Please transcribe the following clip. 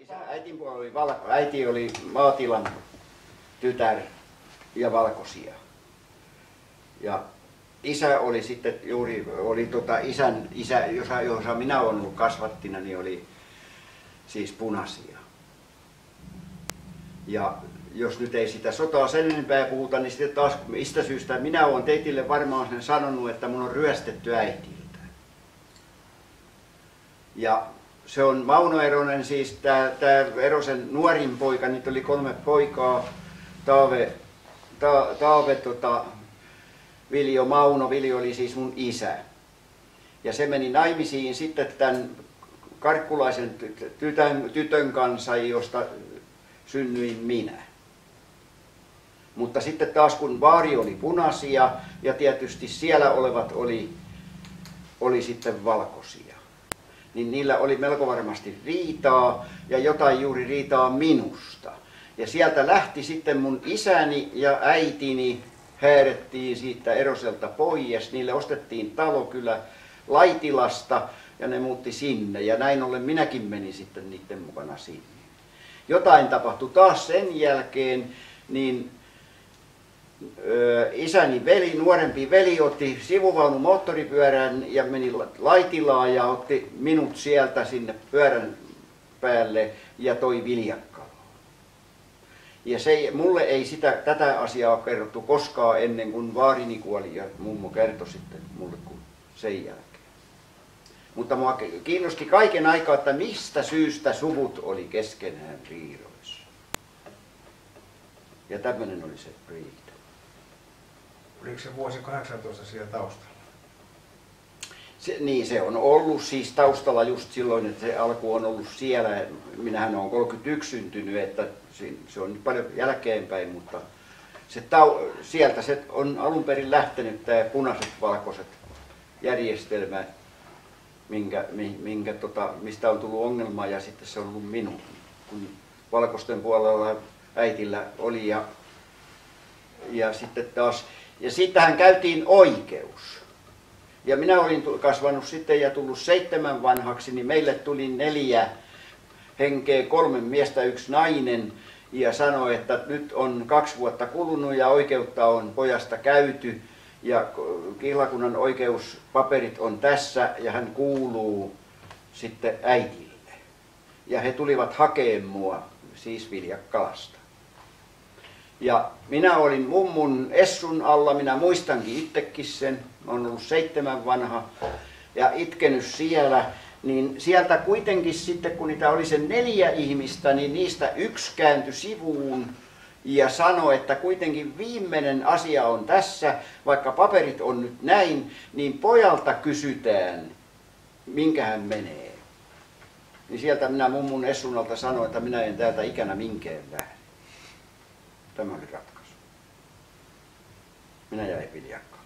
Isä, äitin puolella oli valko. Äiti oli maatilan tytär ja valkoisia. Ja isä oli sitten juuri, oli tota isän, isä, jossa, jossa minä olen ollut kasvattina, niin oli siis punaisia. Ja jos nyt ei sitä sotaa sen enempää puhuta, niin sitten taas mistä syystä minä olen teitille varmaan sen sanonut, että mun on ryöstetty äitiltä. Ja se on Mauno Eronen, siis tämä Erosen nuorin poika, niitä oli kolme poikaa, Taave, ta, Taave tota, Viljo Mauno, Viljo oli siis mun isä. Ja se meni naimisiin sitten tämän karkkulaisen tytön, tytön kanssa, josta synnyin minä. Mutta sitten taas kun vaari oli punaisia ja tietysti siellä olevat oli, oli sitten valkoisia, niin niillä oli melko varmasti riitaa ja jotain juuri riitaa minusta. Ja sieltä lähti sitten mun isäni ja äitini häädettiin siitä eroselta pois. Niille ostettiin talo kyllä Laitilasta ja ne muutti sinne. Ja näin ollen minäkin menin sitten niiden mukana sinne. Jotain tapahtui taas sen jälkeen, niin isäni veli, nuorempi veli otti sivuvaunun moottoripyörän ja meni Laitilaan ja otti minut sieltä sinne pyörän päälle ja toi viljakka. Ja se, mulle ei sitä, tätä asiaa kerrottu koskaan ennen kuin vaarini kuoli ja mummo kertoi sitten mulle kun sen jälkeen. Mutta mua kiinnosti kaiken aikaa, että mistä syystä suvut oli keskenään riiroissa. Ja tämmöinen oli se riita. Oliko se vuosi 18 siellä taustalla? Se, niin, se on ollut siis taustalla just silloin, että se alku on ollut siellä. Minähän olen 31 syntynyt, että se on nyt paljon jälkeenpäin, mutta se tau, sieltä se on alun perin lähtenyt tämä punaiset valkoiset järjestelmä, minkä, minkä, tota, mistä on tullut ongelma ja sitten se on ollut minun. Kun valkoisten puolella äitillä oli ja, ja sitten taas, ja siitähän käytiin oikeus. Ja minä olin kasvanut sitten ja tullut seitsemän vanhaksi, niin meille tuli neljä henkeä, kolme miestä, yksi nainen ja sanoi, että nyt on kaksi vuotta kulunut ja oikeutta on pojasta käyty ja kihlakunnan oikeuspaperit on tässä ja hän kuuluu sitten äitille. Ja he tulivat hakemaan mua, siis Viljakkalasta. Ja minä olin mummun Essun alla, minä muistankin itsekin sen, on ollut seitsemän vanha, ja itkenyt siellä niin sieltä kuitenkin sitten, kun niitä oli sen neljä ihmistä, niin niistä yksi kääntyi sivuun ja sanoi, että kuitenkin viimeinen asia on tässä, vaikka paperit on nyt näin, niin pojalta kysytään, minkä hän menee. Niin sieltä minä mummun Essunalta sanoin, että minä en täältä ikänä minkään vähän. Tämä oli ratkaisu. Minä jäin Viljakkaan.